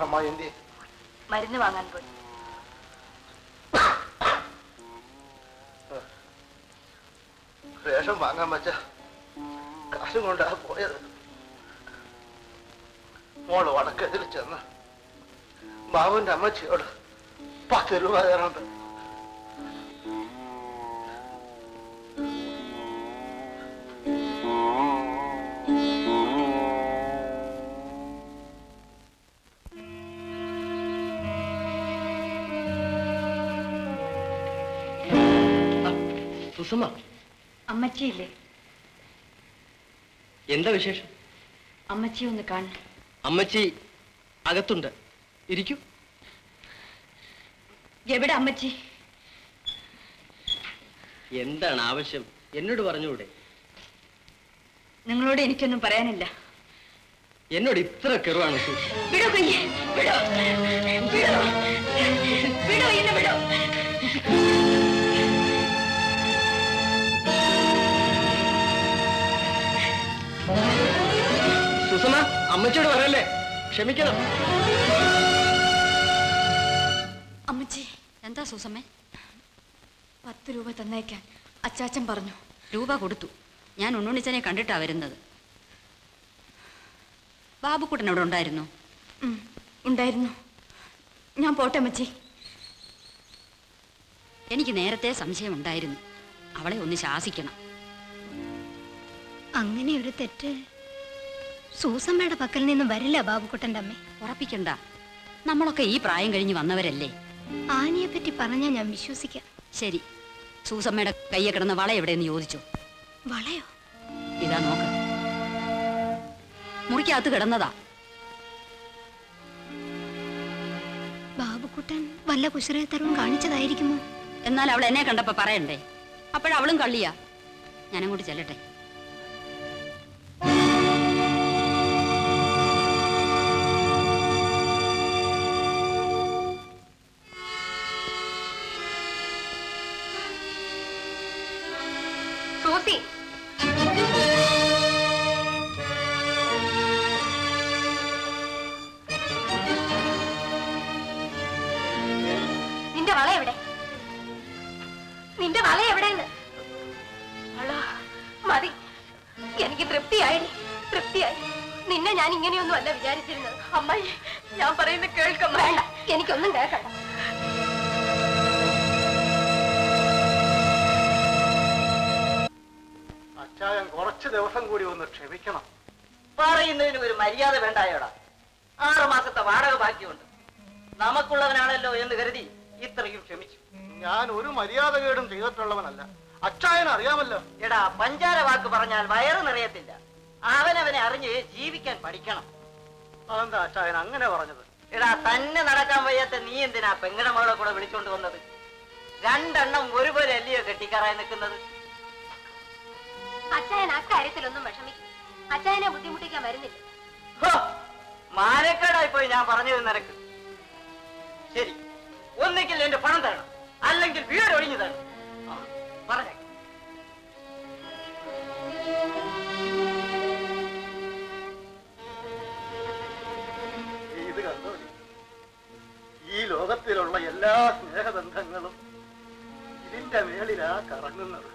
അമ്മ എന്തി? മരുന്ന് വാങ്ങാൻ പോയി. റേഷൻ വാങ്ങാൻ വെച്ച കാശും കൊണ്ടാ പോയത്. മോൾ വടക്കെതിൽ ചെന്ന് ബാബുവിന്റെ അമ്മച്ചിയോട് പത്ത് രൂപ തരാൻ പറഞ്ഞു. സുഷമ. അമ്മച്ചിയില്ലേ? എന്താ വിശേഷം? അമ്മച്ചി ഒന്ന് കാണണം അമ്മച്ചി അകത്തുണ്ട്. ഇരിക്കൂ. എവിടെ അമ്മച്ചി? എന്താണ് ആവശ്യം? എന്നോട് പറഞ്ഞൂടെ നിങ്ങളോട് എനിക്കൊന്നും പറയാനില്ല. എന്നോട് ഇത്ര കെറുവാണ് വിടോ കുഞ്ഞെ വിടോ വിടോ വിടോ. സുഷമ അമ്മച്ചിയോട് പറയല്ലേ? ക്ഷമിക്കണം. അമ്മച്ചി എന്താ സൂസമ്മേ? പത്ത് രൂപ തന്നേക്കാൻ അച്ചാച്ചൻ പറഞ്ഞു. രൂപ കൊടുത്തു. ഞാൻ ഉണ്ണുണ്ണിച്ചനെ കണ്ടിട്ടാ വരുന്നത്. ബാബുക്കുട്ടൻ അവിടെ ഉണ്ടായിരുന്നു? ഉണ്ടായിരുന്നു. ഞാൻ പോട്ടെ അമ്മച്ചി. എനിക്ക് നേരത്തെ സംശയം ഉണ്ടായിരുന്നു അവളെ ഒന്ന് ശാസിക്കണം. അങ്ങനെ ഒരു തെറ്റ് സൂസമ്മയുടെ പക്കൽ നിന്നും വരില്ല ബാബുക്കുട്ടന്റെ അമ്മ. ഉറപ്പിക്കണ്ട. നമ്മളൊക്കെ ഈ പ്രായം കഴിഞ്ഞ് വന്നവരല്ലേ? ആനിയെ പറ്റി പറഞ്ഞാൽ ഞാൻ വിശ്വസിക്കാം. ശരി. സൂസമ്മയുടെ കയ്യെ കിടന്ന വള എവിടെയെന്ന് ചോദിച്ചു? വളയോ? ഇതാ നോക്ക. മുറിക്കകത്ത് കിടന്നതാ. ബാബുക്കുട്ടൻ വല്ല കുശലത്തരവും കാണിച്ചതായിരിക്കുമോ? എന്നാൽ അവൾ എന്നെ കണ്ടപ്പോ പറയണ്ടേ? അപ്പോഴവളും കള്ളിയാ. ഞാനങ്ങോട്ട് ചെല്ലട്ടെ. സൂസി നിന്റെ വള എവിടെ? നിന്റെ വള എവിടെയെന്ന്? മതി. എനിക്ക് തൃപ്തിയായി തൃപ്തിയായി. നിന്നെ ഞാൻ ഇങ്ങനെയൊന്നും അല്ല വിചാരിച്ചിരുന്നത്. അമ്മായി ഞാൻ പറയുന്നത് കേൾക്കാൻ വേണ്ട എനിക്കൊന്നും കേൾക്കണ്ട. അച്ചായൻ കുറച്ച് ദിവസം കൂടി ഒന്ന് ക്ഷമിക്കണം. പറയുന്നതിന് ഒരു മര്യാദ വേണ്ടായോടാ. ആറു മാസത്തെ വാടക ബാക്കിയുണ്ട് നമുക്കുള്ളവനാണല്ലോ എന്ന് കരുതി ഇത്രയും ക്ഷമിച്ചു. ഞാൻ ഒരു മര്യാദ കേടും ചെയ്തിട്ടുള്ളവനല്ല. അച്ചായൻ അറിയാമല്ലോ. എടാ പഞ്ചാര വാക്ക് പറഞ്ഞാൽ വയറ് നിറയത്തില്ല. അവനവനെ അറിഞ്ഞ് ജീവിക്കാൻ പഠിക്കണം. അതെന്താ അച്ചായൻ അങ്ങനെ പറഞ്ഞത്? എടാ തന്നെ നടക്കാൻ വയ്യാത്ത നീ എന്തിനാ പെങ്ങടമകളെ കൂടെ വിളിച്ചോണ്ട് വന്നത്? രണ്ടെണ്ണം ഒരുപോലെ അല്ലയോ കെട്ടിക്കറായി നിൽക്കുന്നത്? അച്ചായൻ അക്കാര്യത്തിലൊന്നും വിഷമിക്കും. അച്ചായനെ ബുദ്ധിമുട്ടിക്കാൻ വരുന്നില്ല. മാനക്കേടായി പോയി ഞാൻ പറഞ്ഞത് നിനക്ക്. ശരി ഒന്നെങ്കിൽ എന്റെ പണം തരണം അല്ലെങ്കിൽ വീട് ഒഴിഞ്ഞു തരണം. പറഞ്ഞേ. ഇത് കണ്ടോ ഈ ലോകത്തിലുള്ള എല്ലാ സ്നേഹബന്ധങ്ങളും ഇതിന്റെ മേളിലാ കറങ്ങുന്നത്.